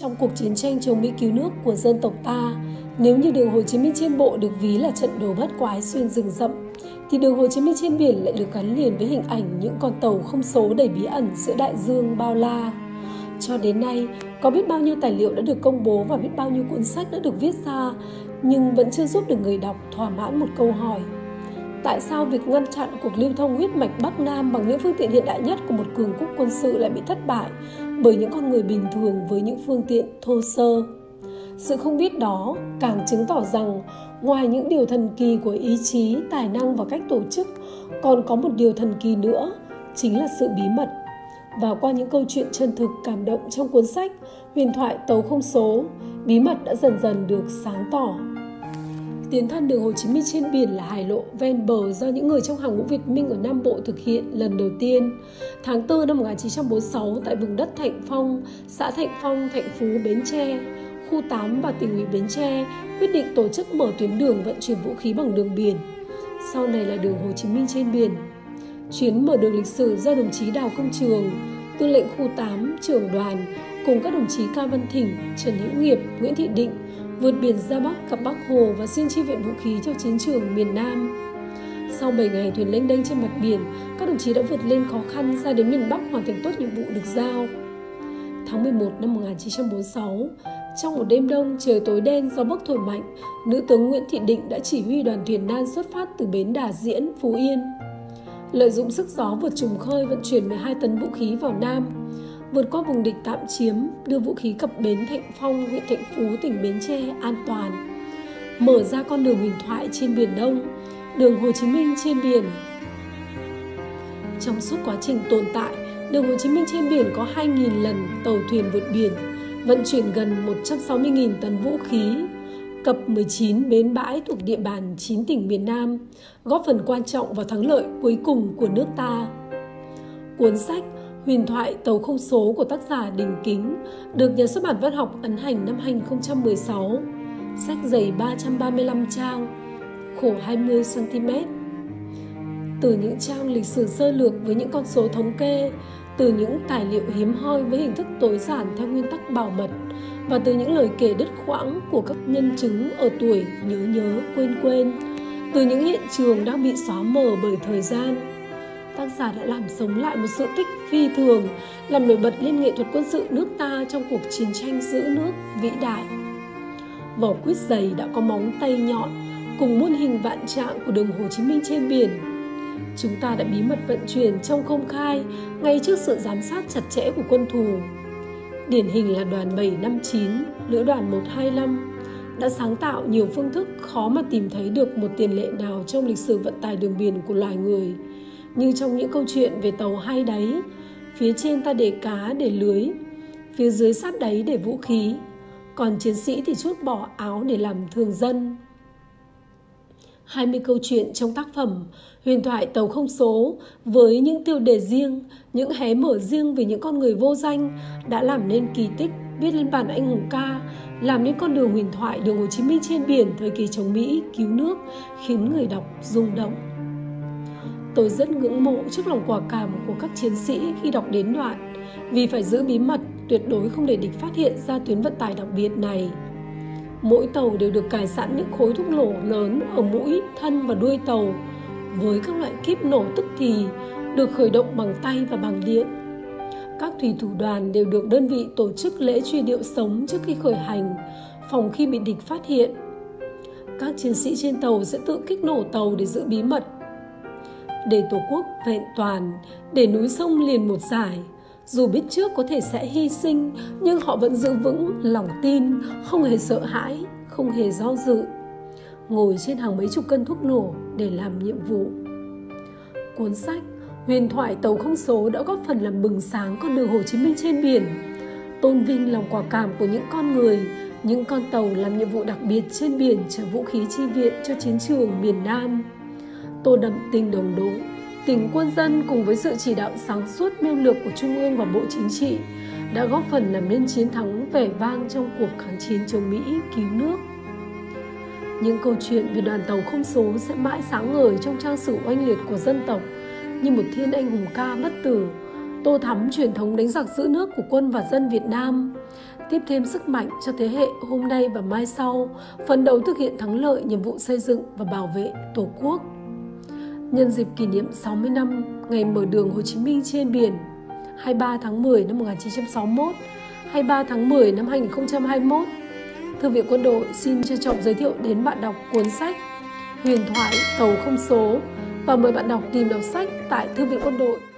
Trong cuộc chiến tranh chống Mỹ cứu nước của dân tộc ta, nếu như đường Hồ Chí Minh trên bộ được ví là trận đồ bắt quái xuyên rừng rậm, thì đường Hồ Chí Minh trên biển lại được gắn liền với hình ảnh những con tàu không số đầy bí ẩn giữa đại dương bao la. Cho đến nay, có biết bao nhiêu tài liệu đã được công bố và biết bao nhiêu cuốn sách đã được viết ra, nhưng vẫn chưa giúp được người đọc thỏa mãn một câu hỏi. Tại sao việc ngăn chặn cuộc lưu thông huyết mạch Bắc Nam bằng những phương tiện hiện đại nhất của một cường quốc quân sự lại bị thất bại bởi những con người bình thường với những phương tiện thô sơ? Sự không biết đó càng chứng tỏ rằng ngoài những điều thần kỳ của ý chí, tài năng và cách tổ chức, còn có một điều thần kỳ nữa, chính là sự bí mật. Và qua những câu chuyện chân thực cảm động trong cuốn sách Huyền thoại tàu không số, bí mật đã dần dần được sáng tỏ. Tiến thân đường Hồ Chí Minh trên biển là hải lộ ven bờ do những người trong hàng ngũ Việt Minh ở Nam Bộ thực hiện lần đầu tiên. Tháng 4 năm 1946 tại vùng đất Thạnh Phong, xã Thạnh Phong, Thạnh Phú, Bến Tre, khu 8 và tỉnh ủy Bến Tre quyết định tổ chức mở tuyến đường vận chuyển vũ khí bằng đường biển. Sau này là đường Hồ Chí Minh trên biển. Chuyến mở đường lịch sử do đồng chí Đào Công Trường, tư lệnh khu 8, trưởng đoàn cùng các đồng chí Cao Văn Thỉnh, Trần Hữu Nghiệp, Nguyễn Thị Định vượt biển ra Bắc gặp Bắc Hồ và xin chi viện vũ khí cho chiến trường miền Nam. Sau 7 ngày thuyền lênh đênh trên mặt biển, các đồng chí đã vượt lên khó khăn ra đến miền Bắc hoàn thành tốt nhiệm vụ được giao. Tháng 11 năm 1946, trong một đêm đông trời tối đen do bấc thổi mạnh, nữ tướng Nguyễn Thị Định đã chỉ huy đoàn thuyền nan xuất phát từ bến Đà Diễn, Phú Yên. Lợi dụng sức gió vượt trùng khơi vận chuyển 12 tấn vũ khí vào Nam, vượt qua vùng địch tạm chiếm, đưa vũ khí cập bến Thạnh Phong, huyện Thạnh Phú, tỉnh Bến Tre an toàn. Mở ra con đường huyền thoại trên Biển Đông, đường Hồ Chí Minh trên biển. Trong suốt quá trình tồn tại, đường Hồ Chí Minh trên biển có 2.000 lần tàu thuyền vượt biển, vận chuyển gần 160.000 tấn vũ khí, cập 19 bến bãi thuộc địa bàn 9 tỉnh miền Nam, góp phần quan trọng vào thắng lợi cuối cùng của nước ta. Cuốn sách Huyền thoại tàu không số của tác giả Đình Kính được nhà xuất bản văn học ấn hành năm 2016. Sách dày 335 trang, khổ 20 cm. Từ những trang lịch sử sơ lược với những con số thống kê, từ những tài liệu hiếm hoi với hình thức tối giản theo nguyên tắc bảo mật và từ những lời kể đứt quãng của các nhân chứng ở tuổi nhớ nhớ quên quên, từ những hiện trường đang bị xóa mờ bởi thời gian tác giả đã làm sống lại một sự tích phi thường, làm nổi bật lên nghệ thuật quân sự nước ta trong cuộc chiến tranh giữ nước vĩ đại. Vỏ quýt dày đã có móng tay nhọn, cùng muôn hình vạn trạng của đường Hồ Chí Minh trên biển. Chúng ta đã bí mật vận chuyển trong công khai ngay trước sự giám sát chặt chẽ của quân thù. Điển hình là đoàn 759, lữ đoàn 125 đã sáng tạo nhiều phương thức khó mà tìm thấy được một tiền lệ nào trong lịch sử vận tải đường biển của loài người – như trong những câu chuyện về tàu hai đáy phía trên ta để cá để lưới phía dưới sát đáy để vũ khí còn chiến sĩ thì chốt bỏ áo để làm thường dân 20 câu chuyện trong tác phẩm Huyền thoại tàu không số với những tiêu đề riêng, những hé mở riêng về những con người vô danh đã làm nên kỳ tích viết lên bản anh hùng ca, làm nên con đường huyền thoại đường Hồ Chí Minh trên biển thời kỳ chống Mỹ cứu nước khiến người đọc rung động. Tôi rất ngưỡng mộ trước lòng quả cảm của các chiến sĩ khi đọc đến đoạn vì phải giữ bí mật tuyệt đối không để địch phát hiện ra tuyến vận tải đặc biệt này. Mỗi tàu đều được cài sẵn những khối thuốc nổ lớn ở mũi, thân và đuôi tàu với các loại kíp nổ tức thì được khởi động bằng tay và bằng điện. Các thủy thủ đoàn đều được đơn vị tổ chức lễ truy điệu sống trước khi khởi hành, phòng khi bị địch phát hiện. Các chiến sĩ trên tàu sẽ tự kích nổ tàu để giữ bí mật để tổ quốc vẹn toàn, để núi sông liền một giải dù biết trước có thể sẽ hy sinh, nhưng họ vẫn giữ vững lòng tin, không hề sợ hãi, không hề do dự. Ngồi trên hàng mấy chục cân thuốc nổ để làm nhiệm vụ. Cuốn sách huyền thoại tàu không số đã góp phần làm bừng sáng con đường hồ chí minh trên biển. Tôn vinh lòng quả cảm của những con người, những con tàu làm nhiệm vụ đặc biệt trên biển chở vũ khí chi viện cho chiến trường miền nam tô đậm tình đồng đội tình quân dân cùng với sự chỉ đạo sáng suốt mưu lược của trung ương và bộ chính trị đã góp phần làm nên chiến thắng vẻ vang trong cuộc kháng chiến chống mỹ cứu nước những câu chuyện về đoàn tàu không số sẽ mãi sáng ngời trong trang sử oanh liệt của dân tộc như một thiên anh hùng ca bất tử tô thắm truyền thống đánh giặc giữ nước của quân và dân Việt Nam tiếp thêm sức mạnh cho thế hệ hôm nay và mai sau, phấn đấu thực hiện thắng lợi nhiệm vụ xây dựng và bảo vệ Tổ quốc. Nhân dịp kỷ niệm 60 năm ngày mở đường Hồ Chí Minh trên biển 23 tháng 10 năm 1961, 23 tháng 10 năm 2021, Thư viện Quân đội xin trân trọng giới thiệu đến bạn đọc cuốn sách Huyền thoại tàu không số và mời bạn đọc tìm đọc sách tại Thư viện Quân đội.